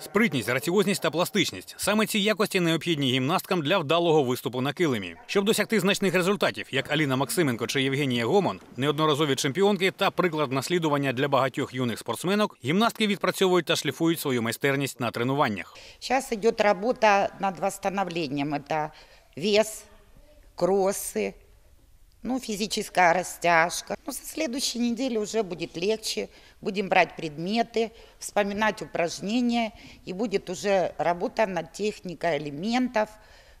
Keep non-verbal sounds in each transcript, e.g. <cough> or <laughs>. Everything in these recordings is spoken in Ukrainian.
Спритність, граціозність та пластичність саме ці якості необхідні гімнасткам для вдалого виступу на килимі. Щоб досягти значних результатів, як Аліна Максименко чи Євгенія Гомон, неодноразові чемпіонки та приклад наслідування для багатьох юних спортсменок, гімнастки відпрацьовують та шліфують свою майстерність на тренуваннях. Сейчас идет работа над восстановлением. Это вес, кроссы, ну, физическая растяжка. Ну, со следующей недели уже будет легче. Будем брать предметы, вспоминать упражнения. И будет уже работа над техникой элементов,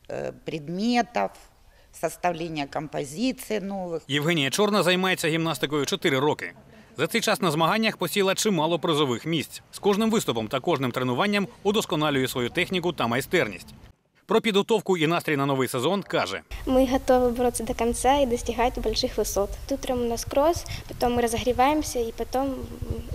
э, предметов, составления композиций новых. Євгенія Чорна займається гімнастикою 4 роки. За цей час на змаганнях посіла чимало призових місць. З кожним виступом та кожним тренуванням удосконалює свою техніку та майстерність. Про підготовку і настрій на новий сезон каже: Мы готовы бороться до конца и достигать больших высот. Утром у нас кросс, потом мы разогреваемся и потом м,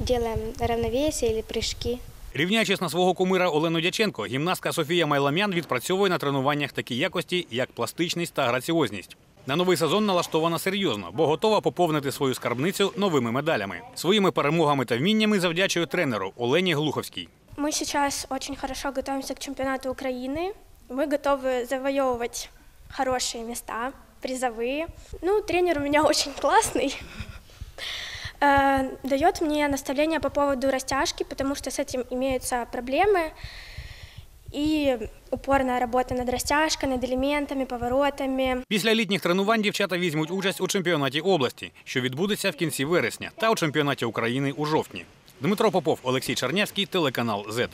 делаем равновесие или прыжки. рівняючись на свого кумира Олену Дяченко, гімнастка Софія Майламян відпрацьовує на тренуваннях такі якості, як пластичність та граціозність. На новий сезон налаштована серйозно, бо готова поповнити свою скарбницю новими медалями. Своїми перемогами та вміннями завдячує тренеру Олені Глуховській. Мы сейчас очень хорошо готовимся к чемпионату Украины. Мы готовы завоевывать хорошие места, призовые. Ну, тренер у меня очень <laughs> классный. Э, Дает мне наставления по поводу растяжки, потому что с этим имеются проблемы. И упорная работа над растяжкой, над элементами, поворотами. Після літніх тренувань дівчата візьмуть участь у чемпіонаті області, що відбудеться в кінці вересня, та у чемпіонаті України у жовтні. Дмитро Попов, Олексій Чернявський, телеканал ЗЕТ.